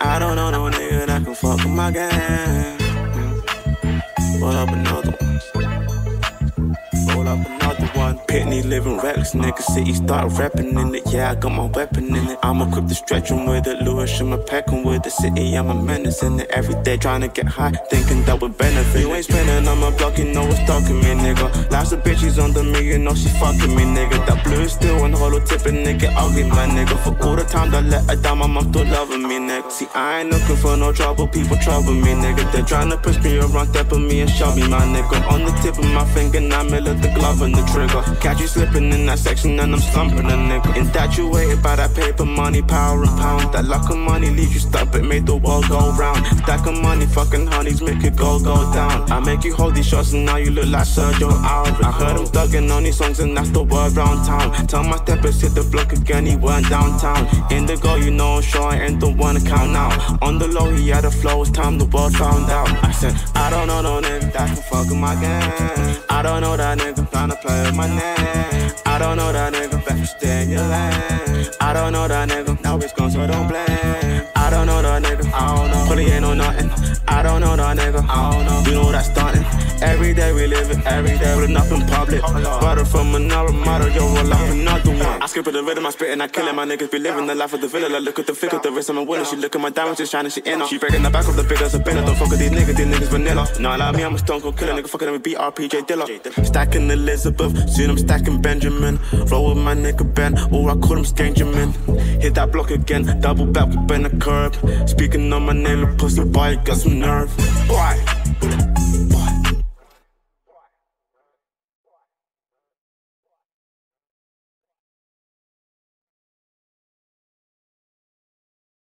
I don't know no nigga that can fuck with my gang. Mm. Roll up another one. Roll up another one. Pitney living reckless, nigga. City start rapping in it. Yeah, I got my weapon in it. I'm equipped to stretch 'em with it. Lewis, I'm a pecking with the city. I'm a menace in it. Every day trying to get high, thinking that would benefit. You ain't spending on my block, you know me, nigga. Lots of bitches under me, you know she fucking me, nigga. That blue still on hollow tipping, nigga. Ugly, my nigga. For all the time that let her down, my mom still loving me, nigga. See, I ain't looking for no trouble, people trouble me, nigga. They're trying to push me around, on me and shove me, my nigga. On the tip of my finger, now me let the glove on the trigger. Catch you slipping in that section and I'm slumping a nigga. Infatuated by that paper money, power and pound. That luck of money leaves you stuck, but made the world go round. Stack of money, fucking honeys, make it go, go down. I make you hold these shots and now you look like Sergio Alvarez. I heard him thugging on these songs and that's the word round town. Tell my steppers hit the block again, he went downtown. Indigo, you know, I'm sure I ain't the one to count now. On the low, he had a flow, it's time the world found out. I said, I don't know no nigga that can fuck with my gang. I don't know that nigga trying to play with my name. I don't know that nigga, better stay in your lane. I don't know that nigga, now it's gone, so don't blame. I don't know that nigga, I don't know. He ain't know nothing. I don't know nigga, I don't know. You know that's stunting. Every day we live it, every day putting up in public. Butter from another model, yo, roll skip the rhythm, I spit and I kill it. My niggas be living the life of the villa. Like, look at the of the wrist, I'm a winner. She look at my diamonds, just shining, she in her. She breaking the back of the big as a. Don't fuck with these niggas, these niggas vanilla. Nah, like me, I'm a stone cold killer. Nigga fucking with BRPJ Dilla. Stacking Elizabeth, soon I'm stacking Benjamin. Flow with my nigga Ben, or I call him Skangerman. Hit that block again, double back up in the curb. Speaking on my name, the pussy boy got some nerve. Boy.